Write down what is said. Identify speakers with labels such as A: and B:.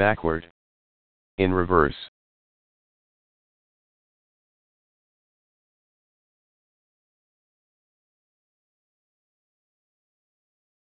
A: Backward. In reverse.